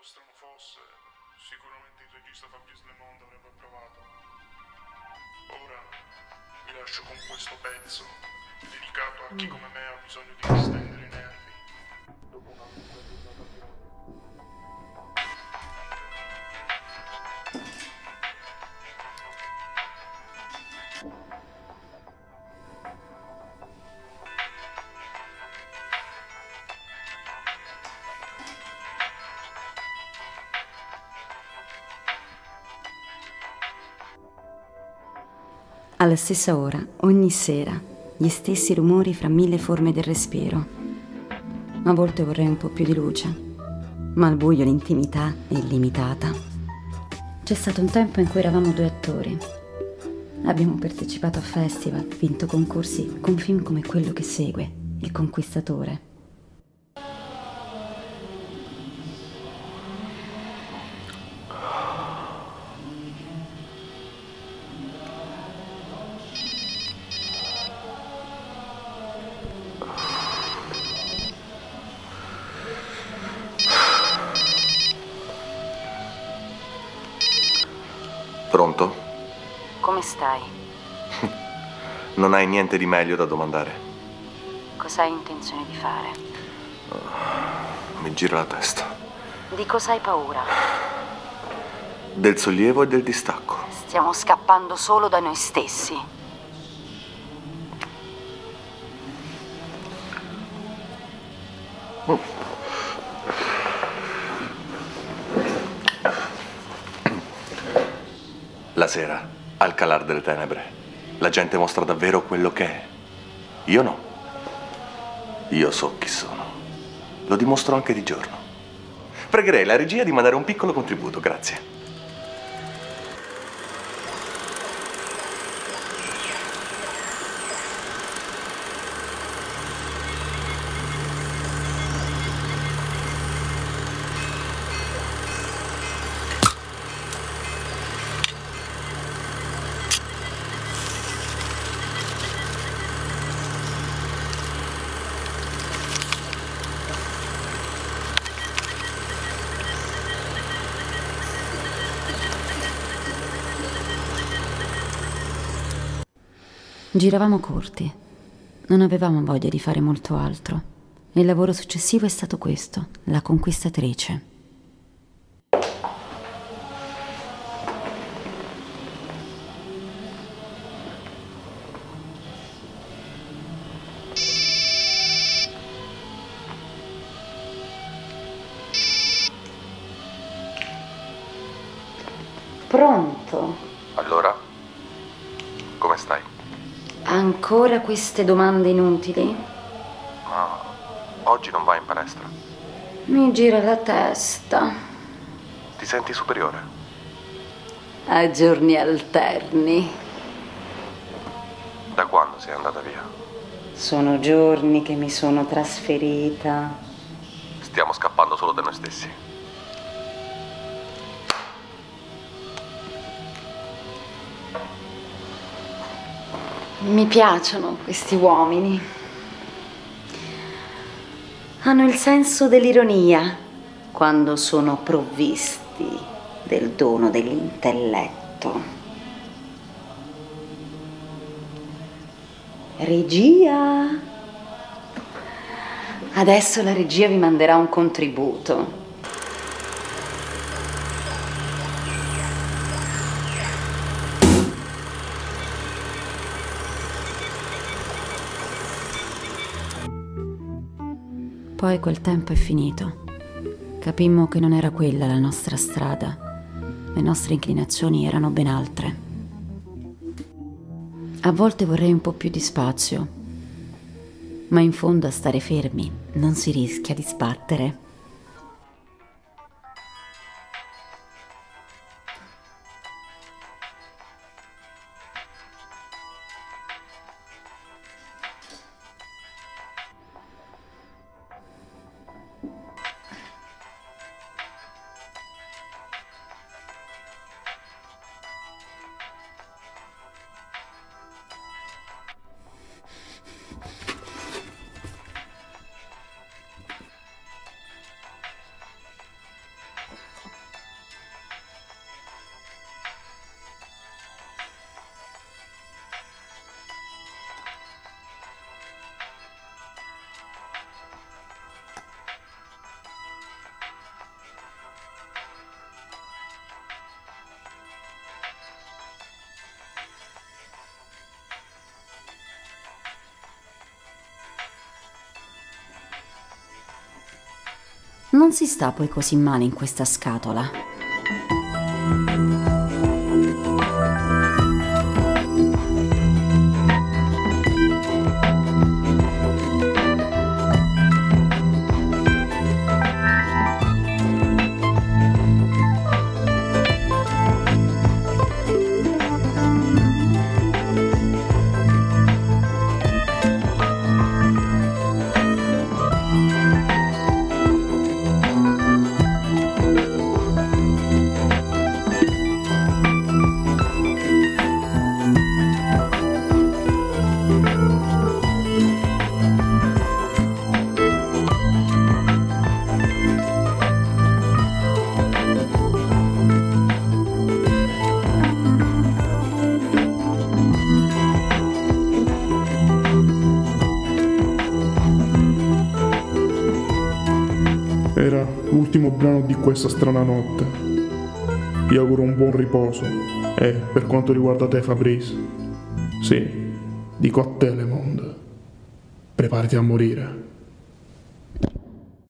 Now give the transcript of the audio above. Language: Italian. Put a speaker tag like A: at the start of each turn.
A: quanto strano fosse, sicuramente il regista Fabrice Le Monde avrebbe approvato. Ora vi lascio con questo pezzo, dedicato a chi come me ha bisogno di distendere
B: Alla stessa ora, ogni sera, gli stessi rumori fra mille forme del respiro. A volte vorrei un po' più di luce, ma al buio l'intimità è illimitata. C'è stato un tempo in cui eravamo due attori. Abbiamo partecipato a festival, vinto concorsi con film come quello che segue, Il Conquistatore.
C: Pronto?
B: Come stai?
C: Non hai niente di meglio da domandare.
B: Cosa hai intenzione di fare?
C: Mi gira la testa.
B: Di cosa hai paura?
C: Del sollievo e del distacco.
B: Stiamo scappando solo da noi stessi.
C: La sera, al calar delle tenebre, la gente mostra davvero quello che è. Io no. Io so chi sono. Lo dimostro anche di giorno. Pregherei la regia di mandare un piccolo contributo, grazie.
B: Giravamo corti. Non avevamo voglia di fare molto altro. Il lavoro successivo è stato questo, la conquistatrice. Pronto?
C: Allora?
B: Ancora queste domande inutili?
C: Ma oggi non vai in palestra.
B: Mi gira la testa.
C: Ti senti superiore?
B: A giorni alterni.
C: Da quando sei andata via?
B: Sono giorni che mi sono trasferita.
C: Stiamo scappando solo da noi stessi.
B: Mi piacciono questi uomini. Hanno il senso dell'ironia quando sono provvisti del dono dell'intelletto. Regia. Adesso la regia vi manderà un contributo. Poi quel tempo è finito. Capimmo che non era quella la nostra strada. Le nostre inclinazioni erano ben altre. A volte vorrei un po' più di spazio, ma in fondo a stare fermi non si rischia di sbattere. Non si sta poi così male in questa scatola.
A: Brano di questa strana notte. Vi auguro un buon riposo e per quanto riguarda te Fabrice, sì, dico a te Le Monde, preparati a morire.